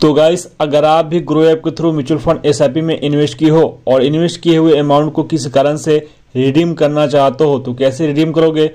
तो गाइस अगर आप भी ग्रो ऐप के थ्रू म्यूचुअल फंड एसआईपी में इन्वेस्ट किए हो और इन्वेस्ट किए हुए अमाउंट को किसी कारण से रिडीम करना चाहते हो तो कैसे रिडीम करोगे?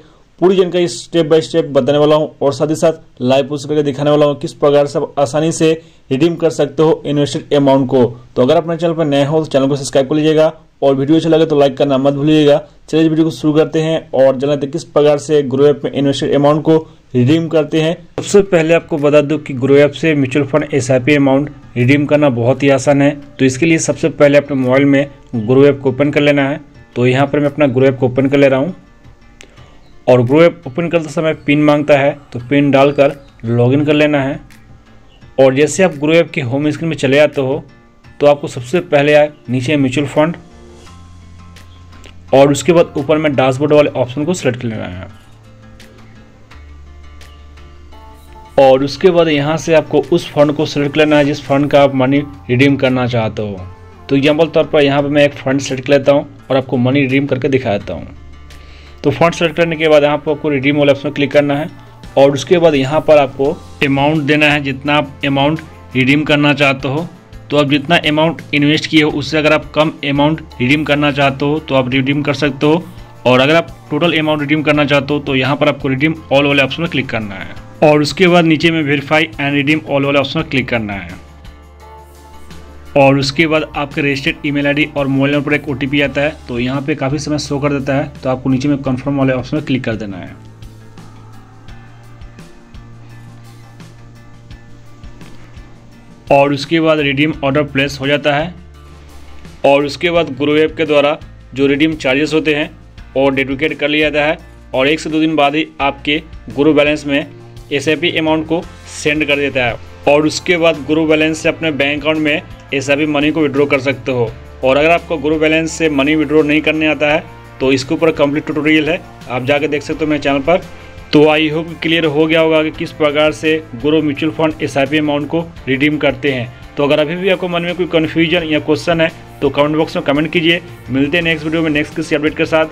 पूरी जानकारी स्टेप बाय स्टेप बताने वाला हूँ और साथ ही साथ लाइव पोस्ट करके दिखाने वाला हूँ किस प्रकार से आसानी से रिडीम कर सकते हो इन्वेस्टेड अमाउंट को। तो अगर अपने चैनल पर नए हो तो चैनल को सब्सक्राइब कर लीजिएगा और वीडियो अच्छा लगे तो लाइक करना मत भूलिएगा। चलिए वीडियो को शुरू करते हैं और जानते किस प्रकार से ग्रो ऐप में इन्वेस्टेड अमाउंट को रिडीम करते हैं। सबसे पहले आपको बता दूँ कि ग्रो ऐप से mutual funds amount redeem करना बहुत ही आसान है। तो इसके लिए सबसे पहले अपने मोबाइल में ग्रो ऐप को ओपन कर लेना है। तो यहाँ पर मैं अपना ग्रो ऐप को ओपन कर ले रहा हूँ। और ग्रो ऐप ओपन करते समय पिन माँगता है तो पिन डालकर लॉगिन कर लेना है। और जैसे आप ग्रो ऐप के होम स्क्रीन में चले आते हो तो आपको सबसे पहले आए नीचे म्यूचुअल फंड। और उसके बाद ऊपर में डैशबोर्ड वाले ऑप्शन को सिलेक्ट कर लेना है। और उसके बाद यहाँ से आपको उस फंड को सिलेक्ट लेना है, जिस फंड का आप मनी रिडीम करना चाहते हो। तो एग्ज़ाम्पल तौर पर यहाँ पर मैं एक फंड सेलेक्ट लेता हूँ और आपको मनी रिडीम करके दिखा देता हूँ। तो फंड सेलेक्ट करने के बाद यहाँ पर आपको रिडीम वाले ऑप्शन क्लिक करना है और उसके बाद यहाँ पर आपको अमाउंट देना है, जितना आप अमाउंट रिडीम करना चाहते हो। तो आप जितना अमाउंट इन्वेस्ट किए हो, उससे अगर आप कम अमाउंट रिडीम करना चाहते हो तो आप रिडीम कर सकते हो। और अगर आप टोटल अमाउंट रिडीम करना चाहते हो तो यहाँ पर आपको रिडीम ऑल वाले ऑप्शन में क्लिक करना है। और उसके बाद नीचे में वेरीफाई एंड रिडीम ऑल वाले ऑप्शन क्लिक करना है। और उसके बाद आपके रजिस्टर्ड ईमेल आईडी और मोबाइल नंबर पर एक ओटीपी आता है तो यहाँ पे काफ़ी समय शो कर देता है तो आपको नीचे में कन्फर्म वाले ऑप्शन में क्लिक कर देना है। और उसके बाद रिडीम ऑर्डर प्लेस हो जाता है। और उसके बाद ग्रो ऐप के द्वारा जो रिडीम चार्जेस होते हैं और डेडिकेट कर लिया जाता है, और एक से दो दिन बाद ही आपके गुरु बैलेंस में एसआईपी अमाउंट को सेंड कर देता है। और उसके बाद ग्रो बैलेंस से अपने बैंक अकाउंट में एसआईपी मनी को विड्रॉ कर सकते हो। और अगर आपको ग्रो बैलेंस से मनी विड्रॉ नहीं करने आता है तो इसके ऊपर कंप्लीट ट्यूटोरियल है। आप जाके देख सकते हो मेरे चैनल पर। तो आई होप क्लियर हो गया होगा कि किस प्रकार से Groww mutual fund SIP amount को रिडीम करते हैं। तो अगर अभी भी आपको मन में कोई कन्फ्यूज़न या क्वेश्चन है तो कमेंट बॉक्स में कमेंट कीजिए। मिलते हैं नेक्स्ट वीडियो में नेक्स्ट किसी अपडेट के साथ।